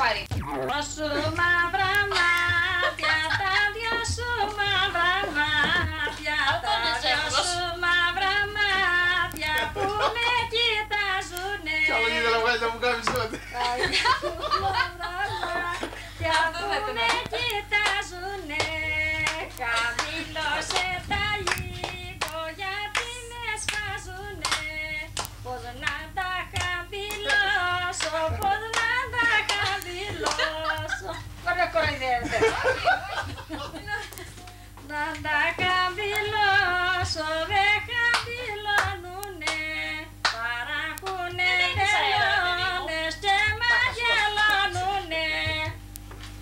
πάρει. Σου μαύρα μάτια, τα δυο σου μαύρα μάτια, τα δυο σου μαύρα μάτια που με κοιτάζουνε. Κι άλλο γίνεται να βγάλει τα μουκάμισότε. Τα δυο σου μαύρα μάτια που με κοιτάζουνε. Χαμήλωσε τα λίγο κοροϊδεύετε. Να τα χαμηλώσω, δεν χαμηλώνουνε. Παραχούνε τελώνες και μαγελώνουνε.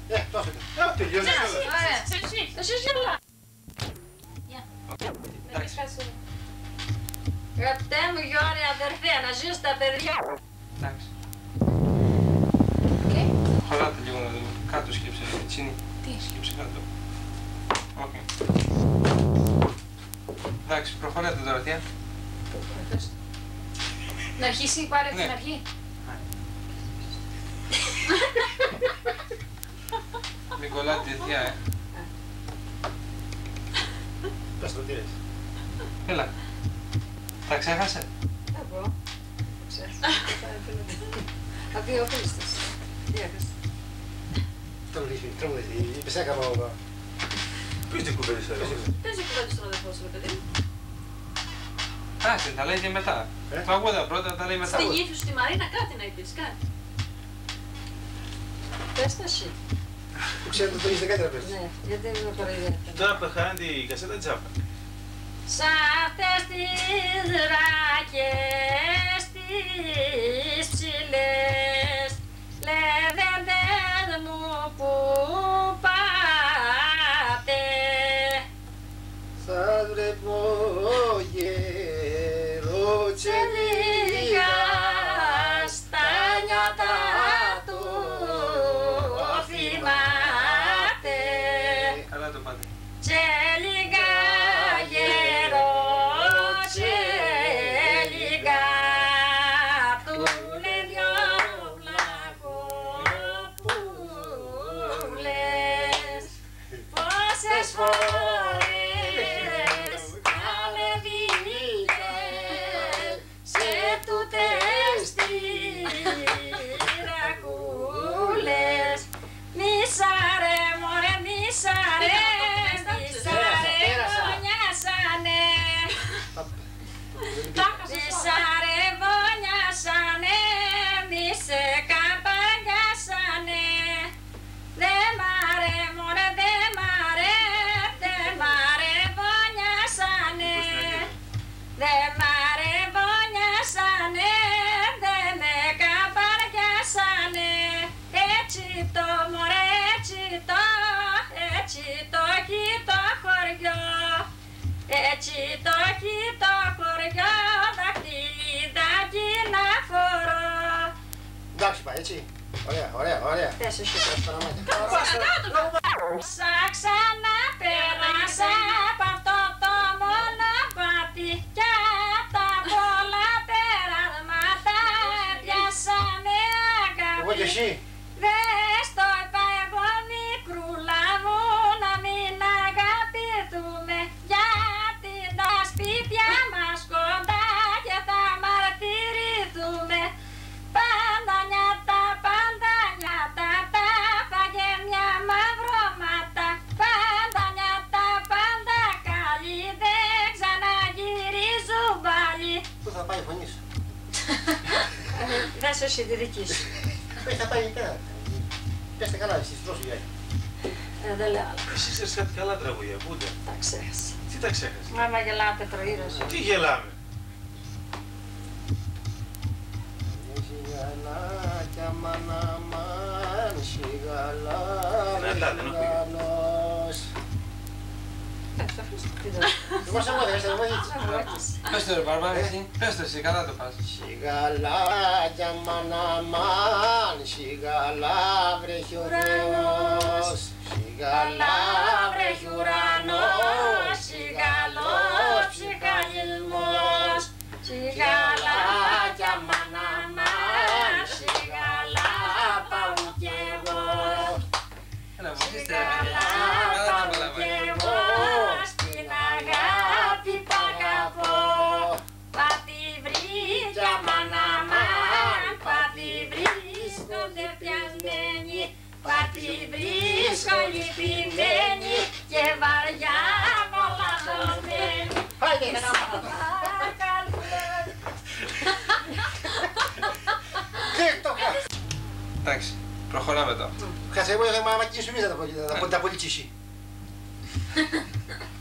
Ε, τόσο. Ε, τελειώνεις. Ωραία. Εσείς γελά. Αγαπητέ μου Γιώργη αδερφέ, να ζεις τα παιδιά. Εντάξει. Χαλάτε λίγο να δούμε. Κάτω σκύψε. Τσίνη. Τι? Σκύψε κάτω. Οκ. Εντάξει, προχωράτε τώρα, τι. Να αρχίσει πάρε από Ναι. την αρχή. Μην κολλάτε αιτιά, ε. Πες το τι λες. Έλα. Τα ξέχασε. Δεν μπορώ. Αδιοφύλιστες. Τι έκανες. Τραγουδιστή, τραγουδιστή. Είπες έκανα εγώ. Πού είστε κουβέντες εδώ. Παίζει κουβέντα στον αδερφό σου, ρε παιδί μου; Άσε, τα λέει και μετά. Ε; Τραγούδα πρώτα, τα λέει μετά. Στη γύφη σου στη Μαρίνα κάτι να είπες, κάτι. Πες τα εσύ. Που ξέρετε το έχεις δεκάτερα πες. Ναι, γιατί με κοροϊδεύετε. Τώρα που χάνει την κασέτα τζάπα. Σ' αυτές τις ράκες τις ψηλές λεβέντες μου που έτσι. Ωραία, ωραία, ωραία. Πες εσύ Πες παραμάτια. Σα ξανά πέρασα από αυτό το μονοπάτι κι απ' τα πολλά περάσματα πιάσα με Εγώ και αγάπη. εσύ. Ξέχασες. Άμα γελάτε τροήρες. Τι γελάμε. Σιγαλάκια μαναμάν, σιγαλά, Δυνατά, δεν ακούγεται. σιγαλός. Εγώ σαν μόδια, σαν μόδια. Πες το ρε Μπαρμπάρ, εσύ. Πες το εσύ, καλά το πας. Σιγαλάκια μαναμάν, σιγαλά βρέχει ο Θεός. Σιγαλά είστε. Καλά και εγώ αγάπη τ' αγαπώ. Πάτη βρήκα μάνα μάν, πάτη Εντάξει, προχωράμε τώρα. Κάτσε, εγώ θα μ' ακίνησου εμείς να τα- να τα πολιτήσει.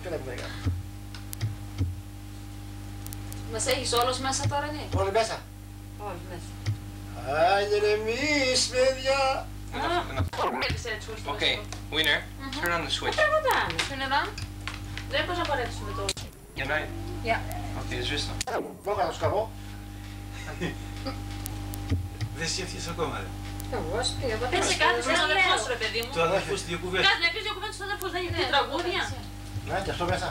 Τι να πούμε, κάνω. Μας έχεις όλους μέσα τώρα, ναι. Όλοι μέσα. Όλοι μέσα. Άιντε ρε εμείς, παιδιά. Enough, enough. Έχεις έτσι χωρίς το Okay, βασικό. winner, turn on the switch. Τραγουδάμε. Ποιο είναι εδώ; Δεν μπορείς να παρέψουμε το. Good night. Γεια. Okay, σβήστο. Μπόκα να σου καβώ. Δεν σκέφτηκες ακόμα, ρε. Εγώ σπίτι, εγώ Έτσι κάτι στον αδερφό σου, ρε παιδί μου. Το αδερφό στη διακουβέρτα. Κάτι να πεις δύο κουβέντες στον αδερφό σου, δεν είναι τραγούδια. Να, και αυτό μέσα.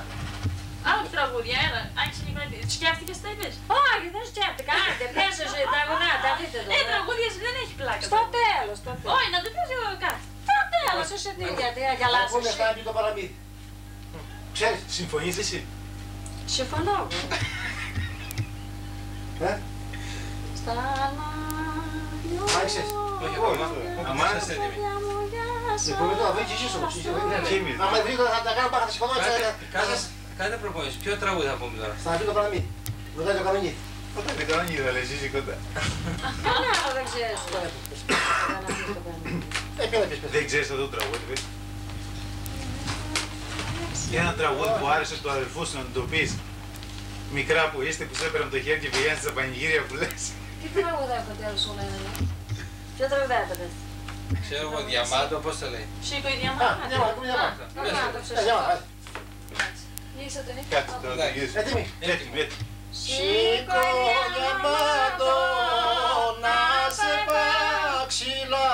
Άλλο τραγούδια, έλα. Άρχισε λίγο να πει. Σκέφτηκες τα είπες; Όχι, δεν σκέφτηκα, άντε, πέσε σου τραγουδάτε, αφήστε το. Ε, τραγούδια δεν έχει πλάκα. Στο τέλος, στο τέλος. Όχι, να το πεις εγώ κάτι. Στο τέλος, εσύ τι, γιατί να Ακούνε γελάσεις. αυτά να πει το παραμύθι. Ξέρεις, Συμφωνείς εσύ; Συμφωνώ εγώ. ε, Στα μάτια Άρχισες. Όχι ακόμα. Αμά. Είμαστε έτοιμοι. Λοιπόν, τώρα βρήκε εσύ όμως. Και εμείς. Άμα βρήκε θα τα κάνω πάρα θα συμφωνώ. Κάντε- θα- κάντε- Κάντε προπόνηση. Ποιο τραγούδι θα πούμε τώρα. Θα πει το παραμύθι. Ρωτάει το καμενί. Όταν δεν κάνω είδα, λες, είσαι κοντά. Καλά, δεν ξέρεις. Δεν αφήνεις το παιδί. Ε, ποιο να πεις, παιδί. Δεν ξέρεις αυτό το τραγούδι, παιδί. Ένα τραγούδι που άρεσε του αδελφού σου να του το πεις. Μικρά που είστε που σε έπαιρναν το χέρι και πηγαίνεις στα πανηγύρια που λες. Τι τραγουδάει ο πατέρας σου λένε. Ποιο τραγουδάει πατέρας. Ξέρω εγώ, διαμάντο, πώς το λέει. Σήκω η Α, διαμάτα. μια μάνα, μια μάνα. Να κάνω, Ε, ξέρεις. μια μάνα, άντε. Είσαι το νύχτα. Κάτσε τώρα να γυρίσει. Έτοιμοι. Έτοιμοι, έτοιμοι. Σήκω γεμάτο να σε παξιλά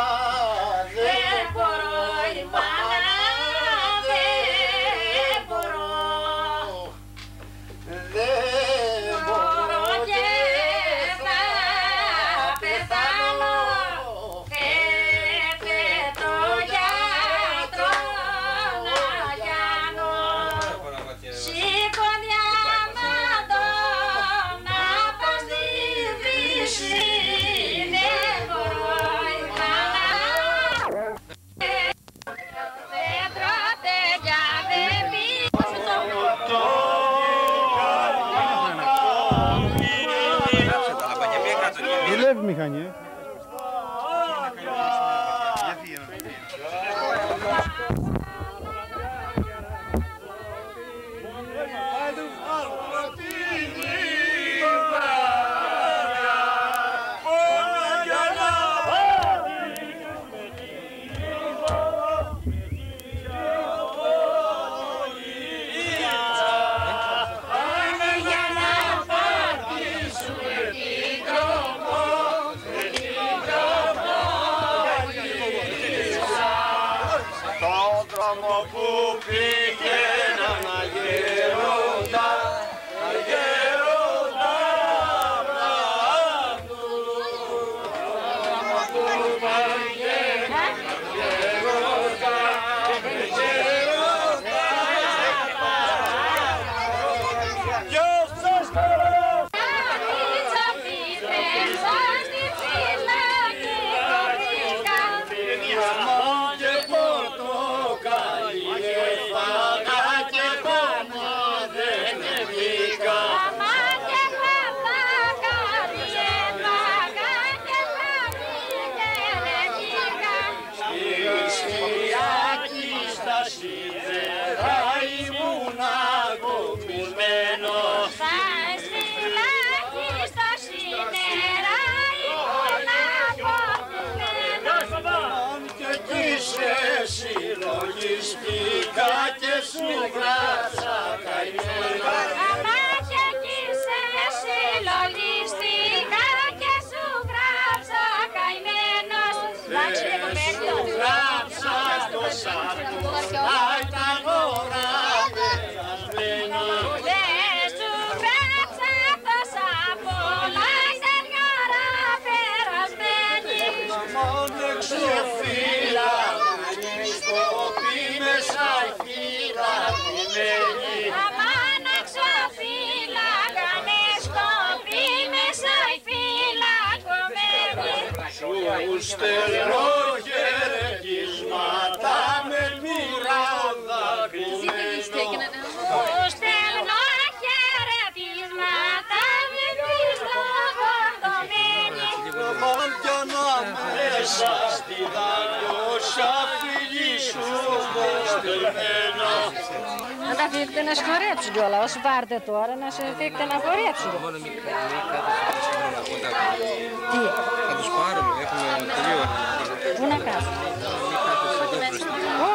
Democrats αξιοφύλακανε σκοπή μέσα η φύλακωμένη Που στέλνω χαιρετίσματα με μοιράω δακρυμένο Που στέλνω χαιρετίσματα με πίσω φορτωμένη. Μάτια να μέσα Να τα φύγετε να σχορέψουν κιόλας, όσοι πάρτε τώρα να σε φύγετε να χορέψουν. Μόνο μη μη κάθεσαι να κοντά. Τι, Θα τους πάρουμε, έχουμε τελείω. πού να κάθουν.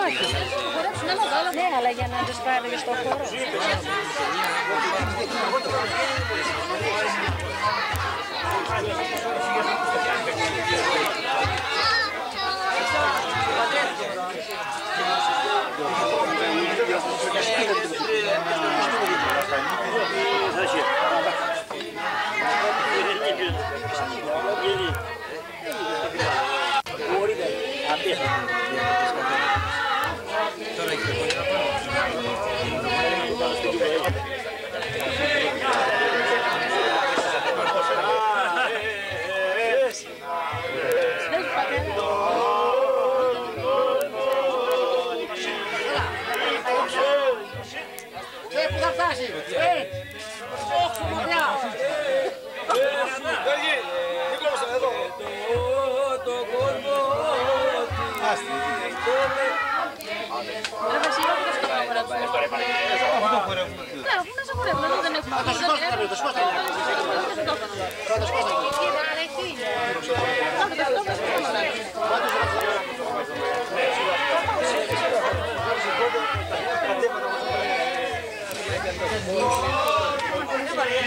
Όχι. Ναι, αλλά για να τους πάρετε και στο χώρο. Σηκώσετε.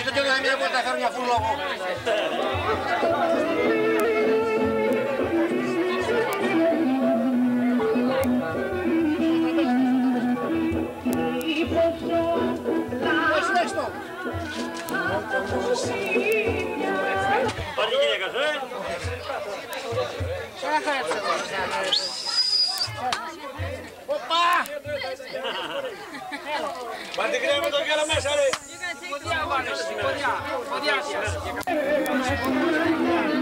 Στο τέλος να μην μπορείτε να φέρω μια φούλογο. Το. Τώρα χάρεψε εγώ. Οπα! Μάτι κρέμω το κέρα μέσα ρε Σίγουρα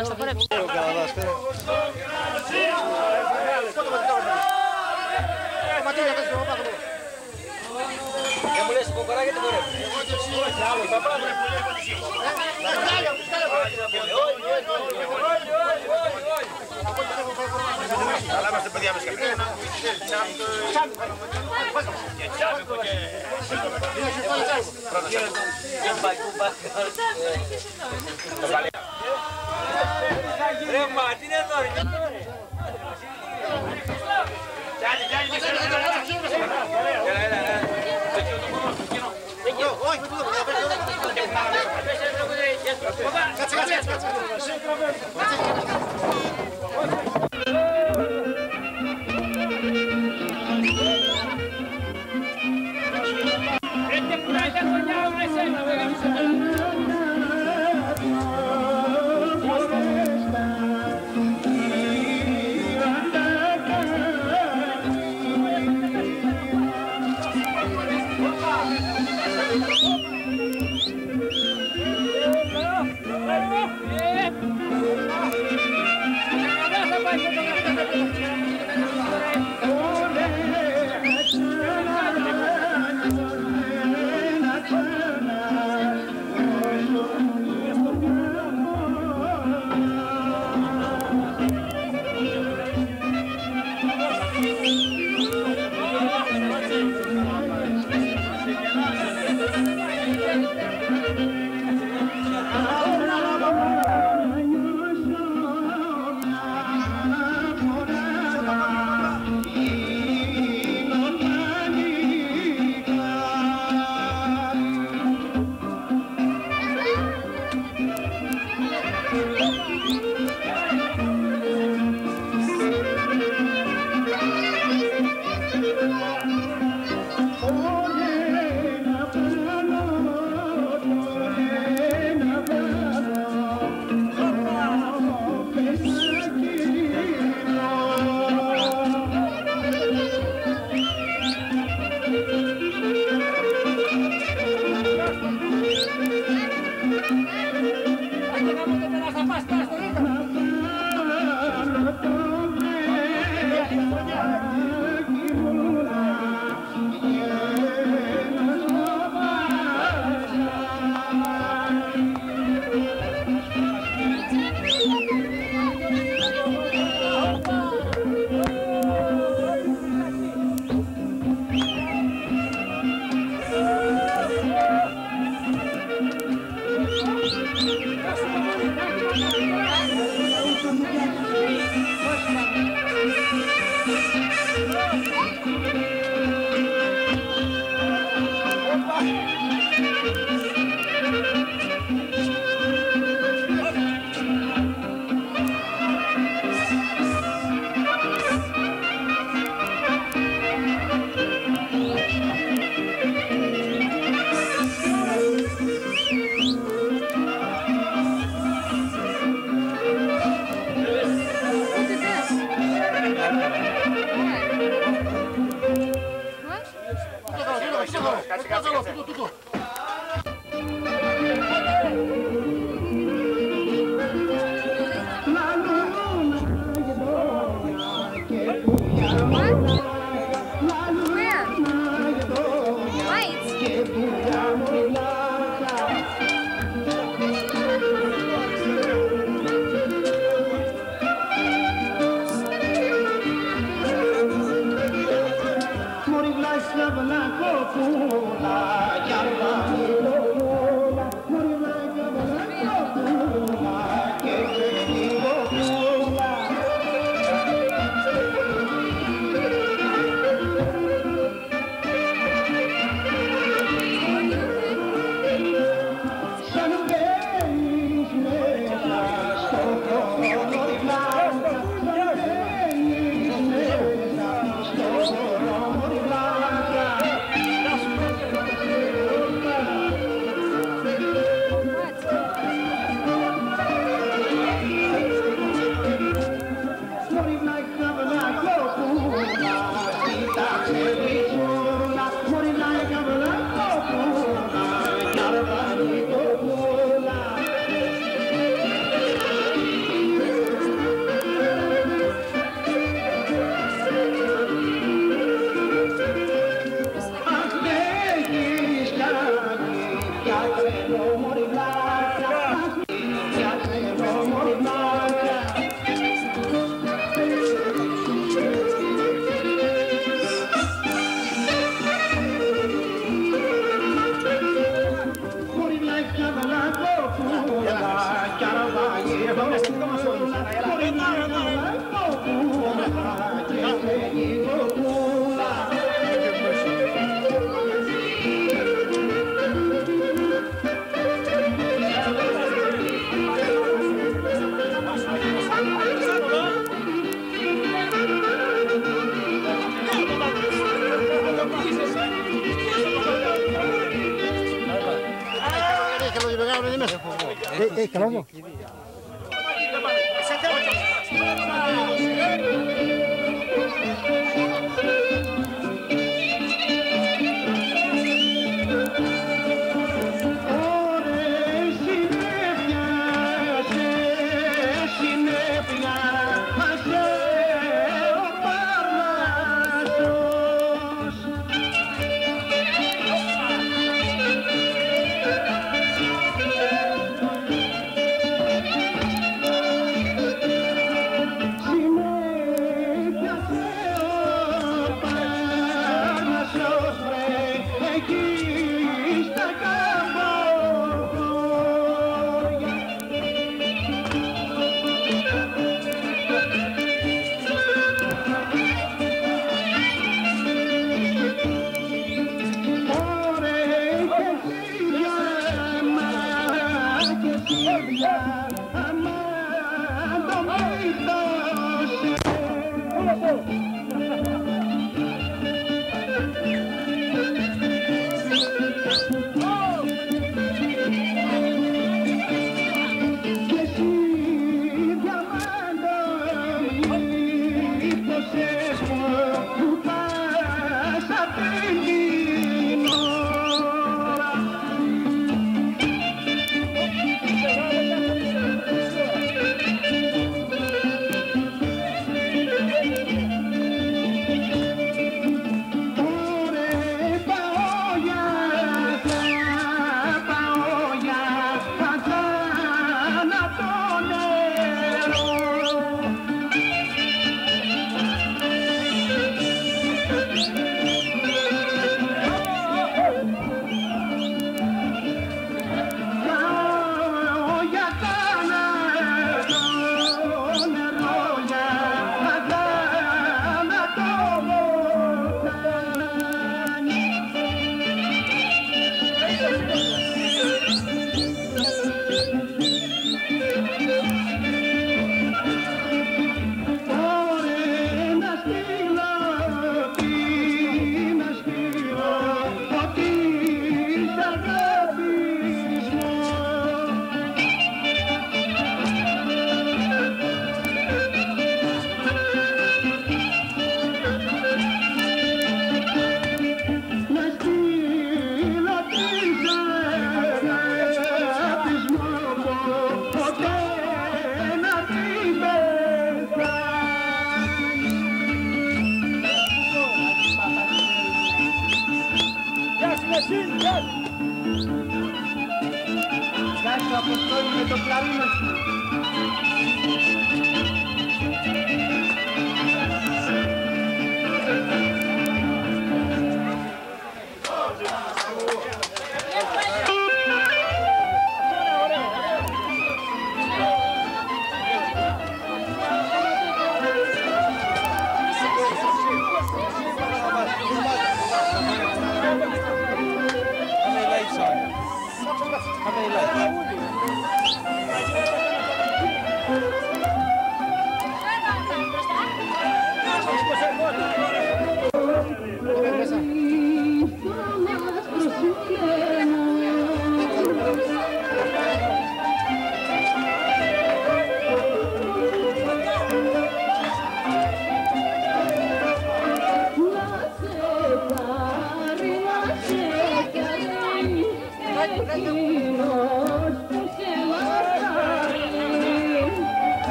Νίκο τώρα μας Κάτσε, κάτσε, κάτσε. Thank you. llegamos desde las afastas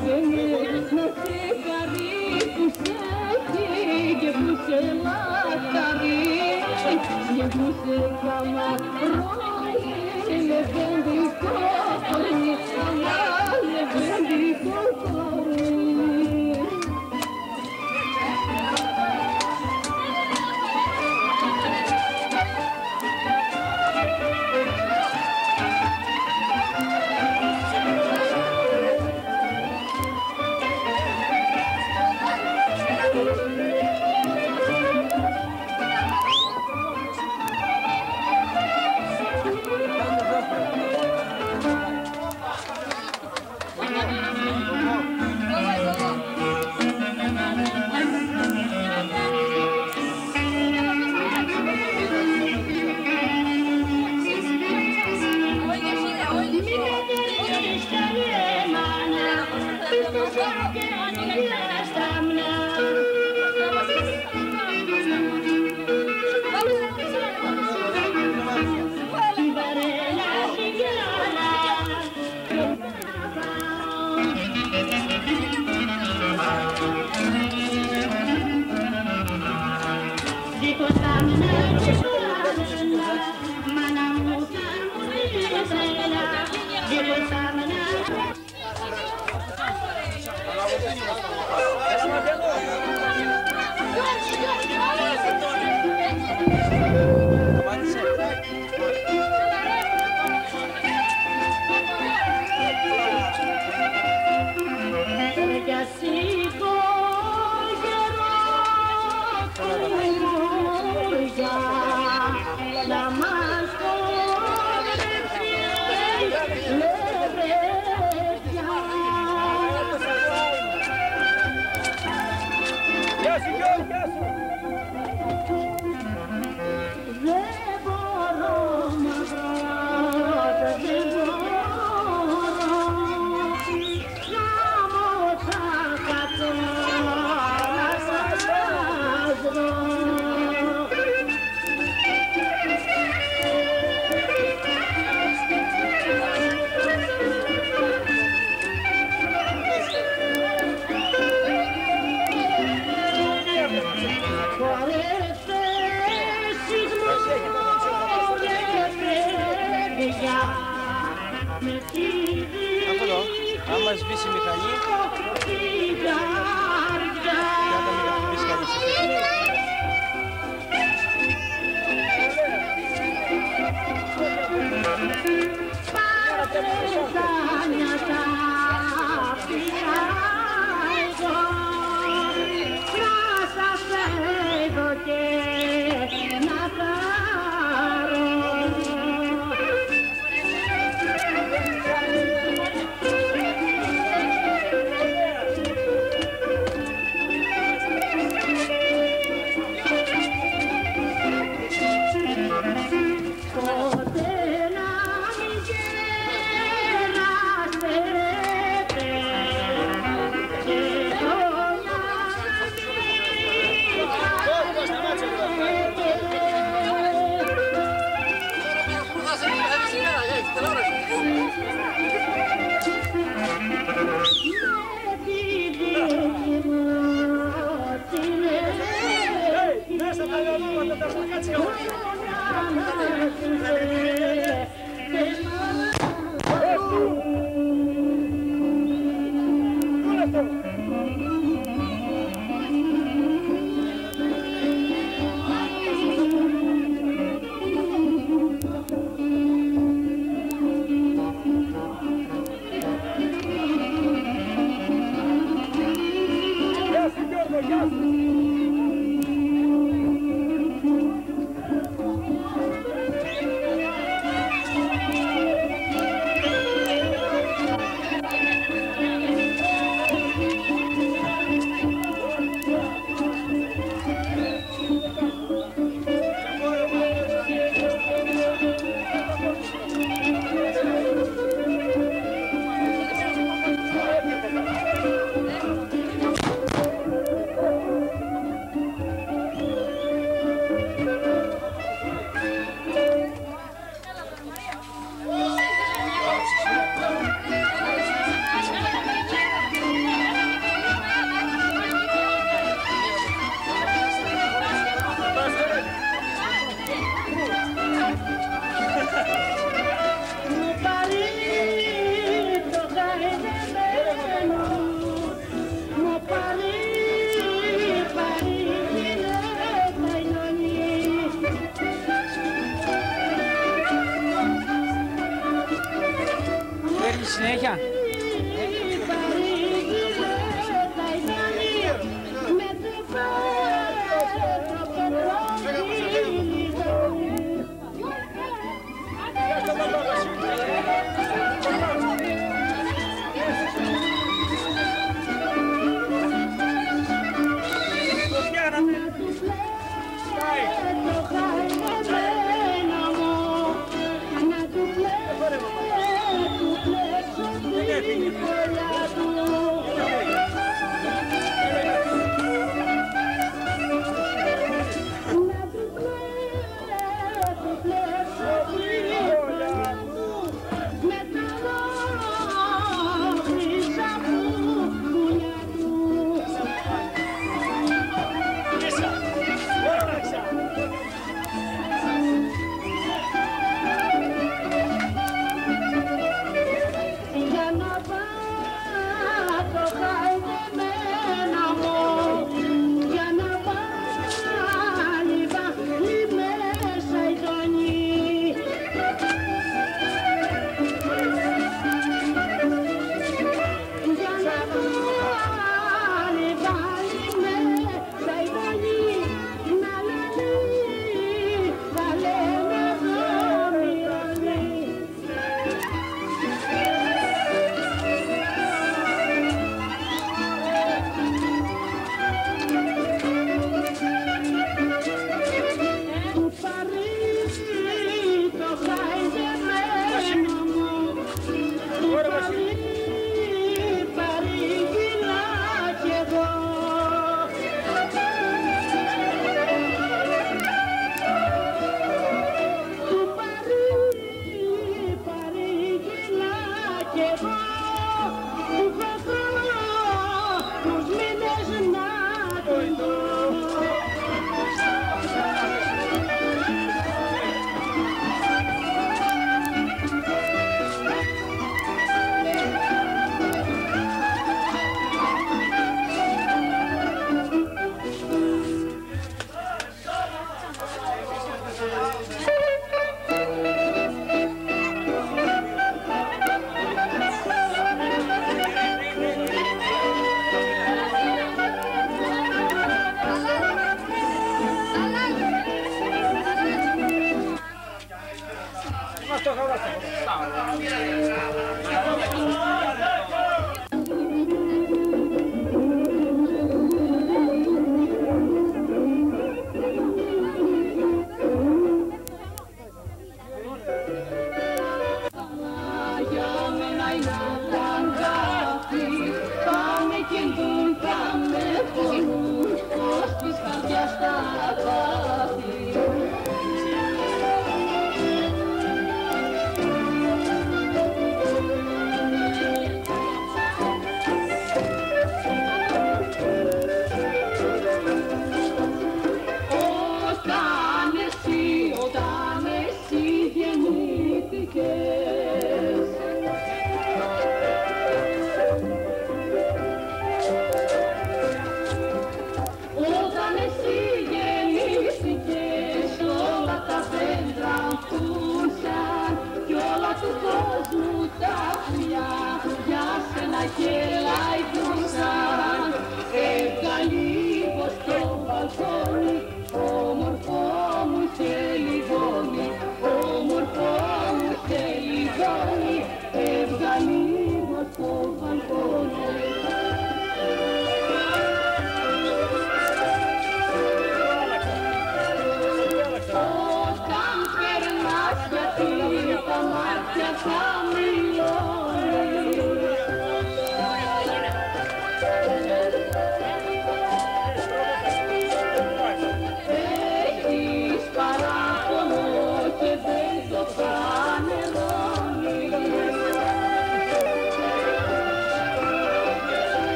行。see. Συνέχεια. Για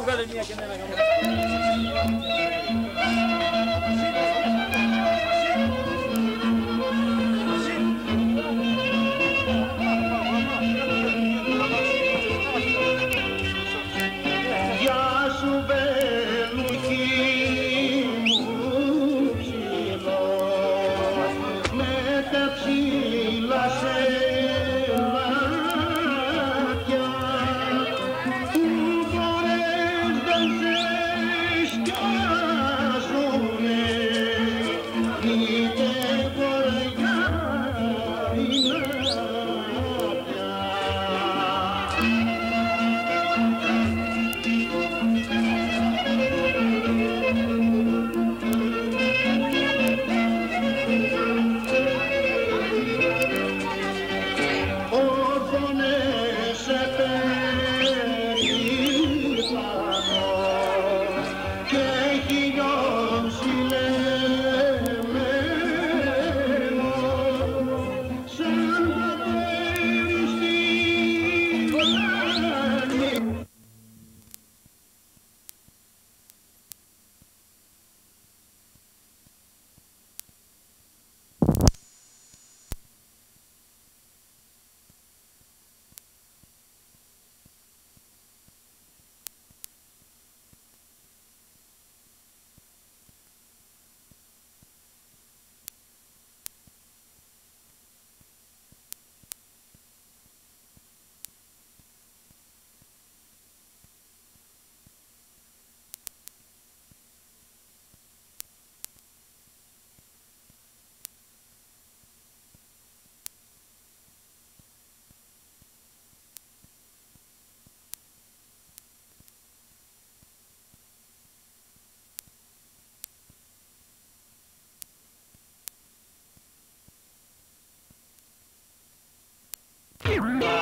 Βασίλη, να μου Bye.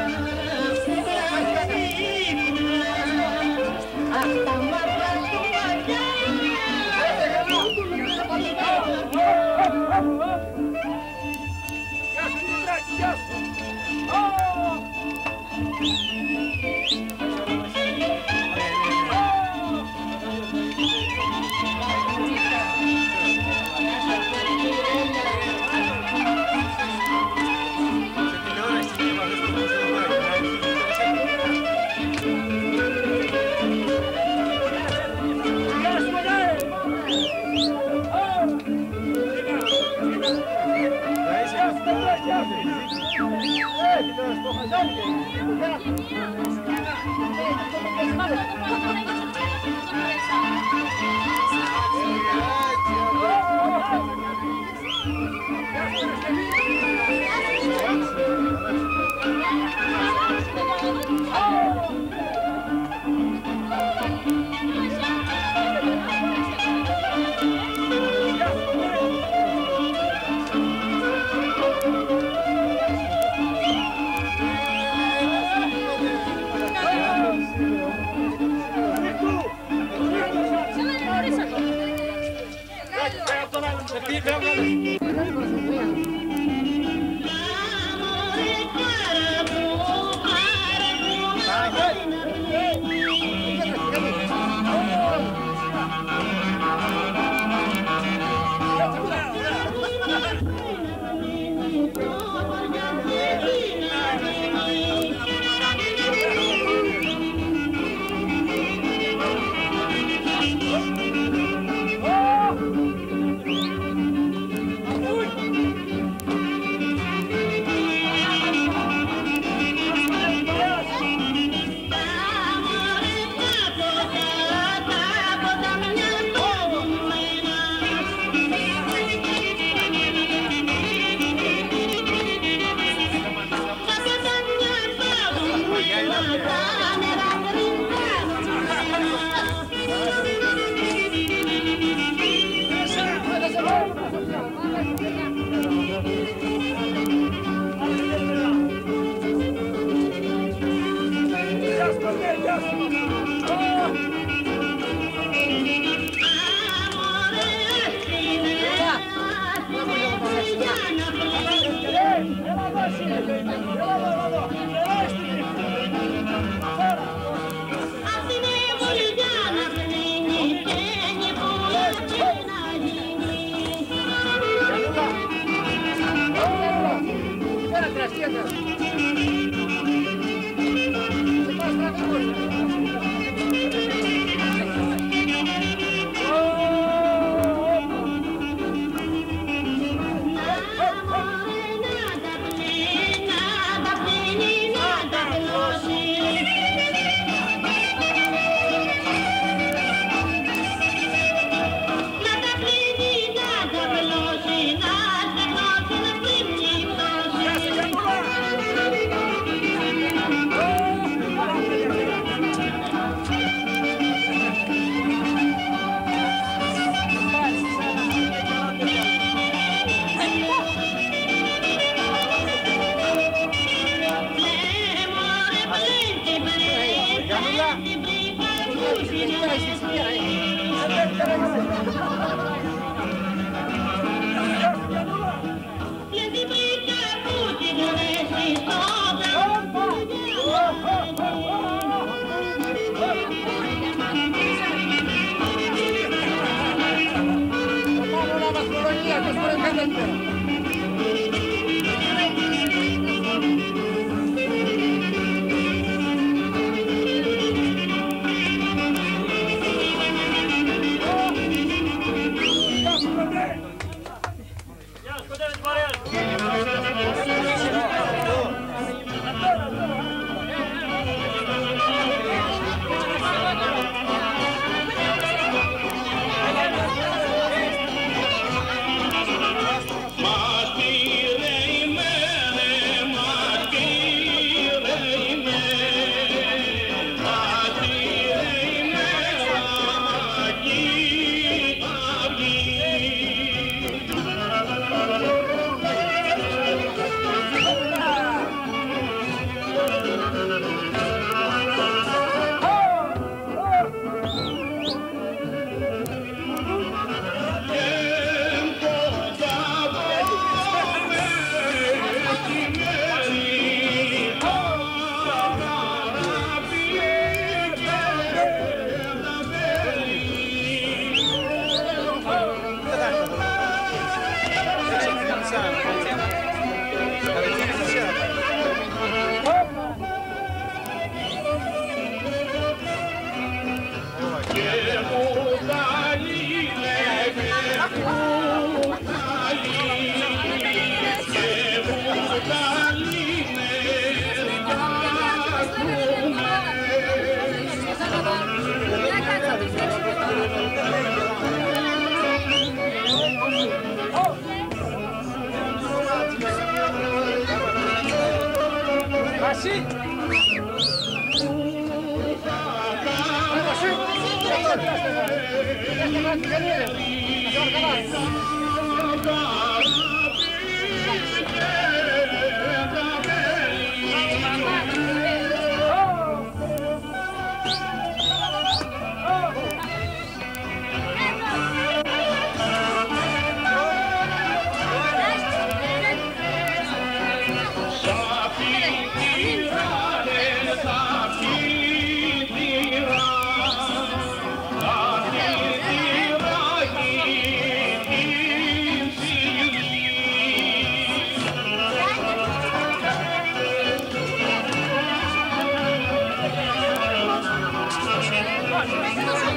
on.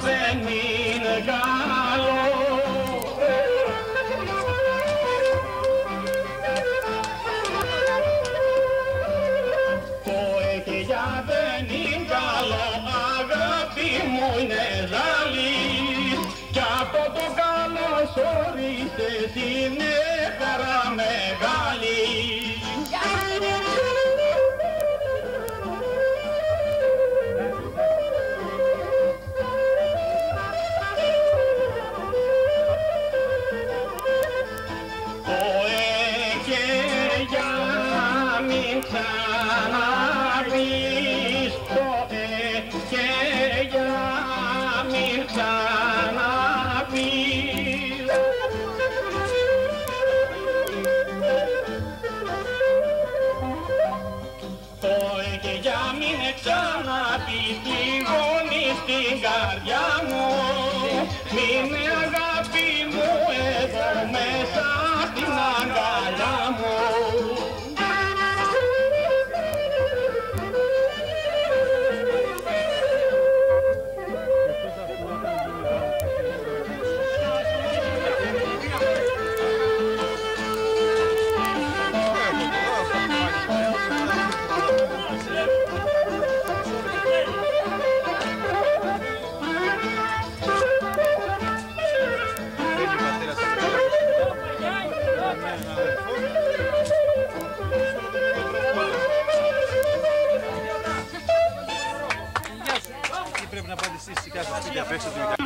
δεν είναι καλό. Το για δεν είναι καλό αγάπη μου είναι δαλή κι από το καλός σωρίς σιγά στο σπίτι